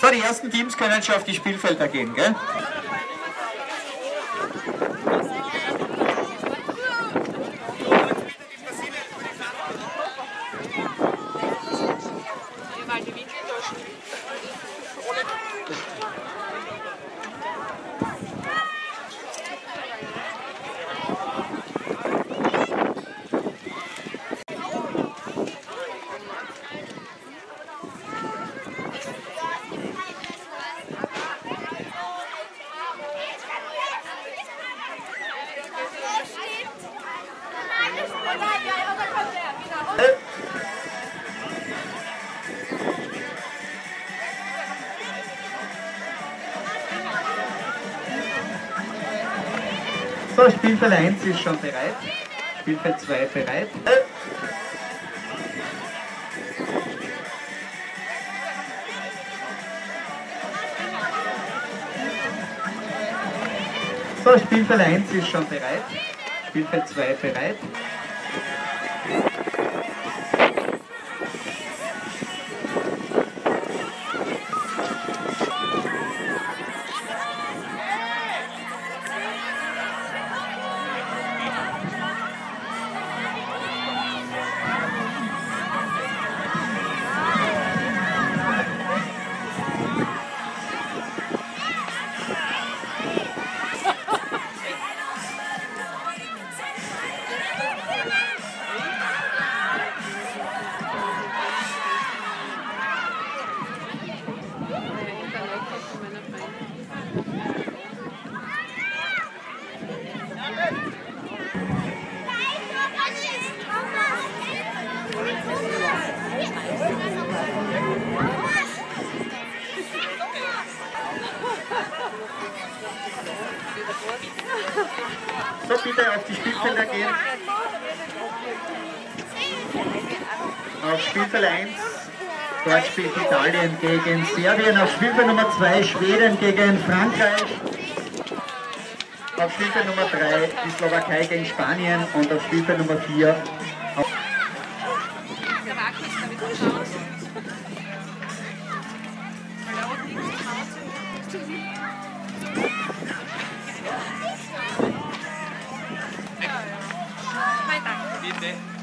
So, die ersten Teams können schon auf die Spielfelder gehen, gell? So, Spielfeld 1 ist schon bereit. Spielfeld 2 bereit. So, Spielfeld 1 ist schon bereit. Spielfeld 2 bereit. So, bitte auf die Spielfelder gehen. Auf Spielfeld 1, dort spielt Italien gegen Serbien. Auf Spielfeld Nummer 2 Schweden gegen Frankreich. Auf Stufe Nummer 3 die Slowakei gegen Spanien und auf Stufe Nummer 4 Bitte.